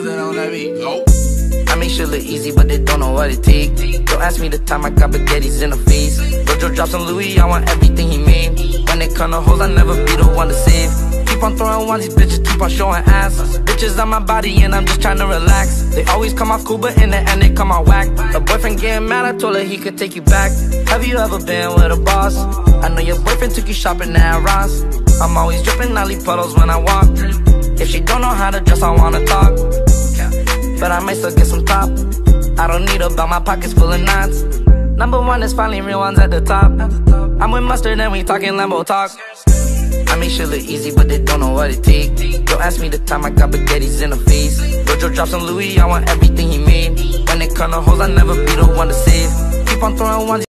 go. I make shit look easy, but they don't know what it take. Don't ask me the time I got spaghettis in the face. Rojo drops on Louis, I want everything he made. When it come to hoes, I never be the one to save. Keep on throwing ones, these bitches keep on showing ass. Bitches on my body, and I'm just trying to relax. They always come off cool, but in the end, they come out whack. A boyfriend getting mad, I told her he could take you back. Have you ever been with a boss? I know your boyfriend took you shopping at Ross. I'm always dripping Nelly puddles when I walk. If she don't know how to dress, I wanna talk but I might still get some top. I don't need a belt, my pockets full of knots. Number one is finally real ones at the top. I'm with mustard and we talking Lambo talk. I make shit look easy, but they don't know what it take. Don't ask me the time I got spaghettis in the face. Rojo drops on Louis, I want everything he made. When it come to hoes, I never be the one to save. Keep on throwing ones.